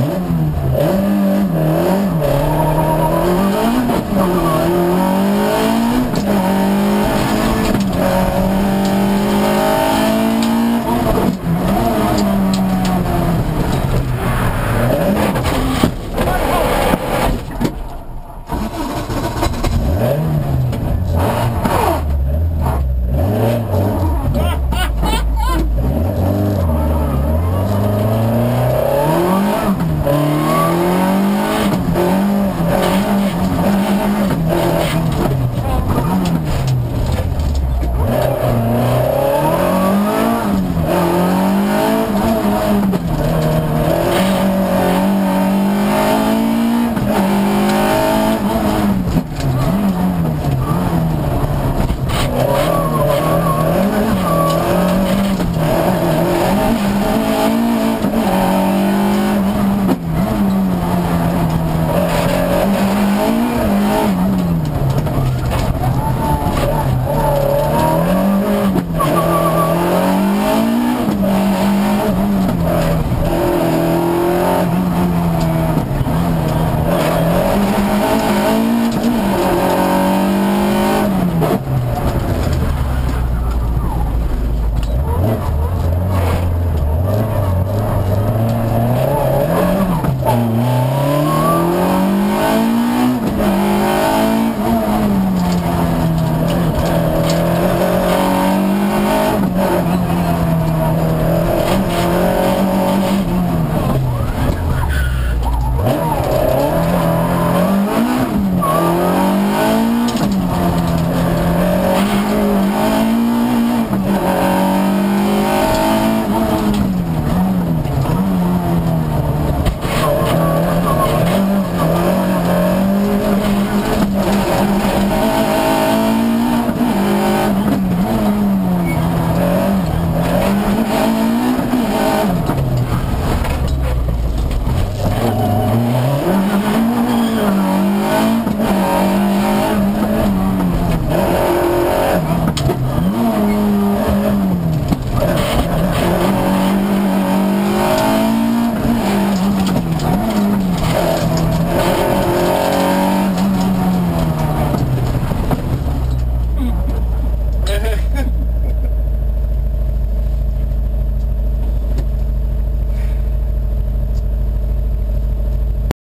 Oh.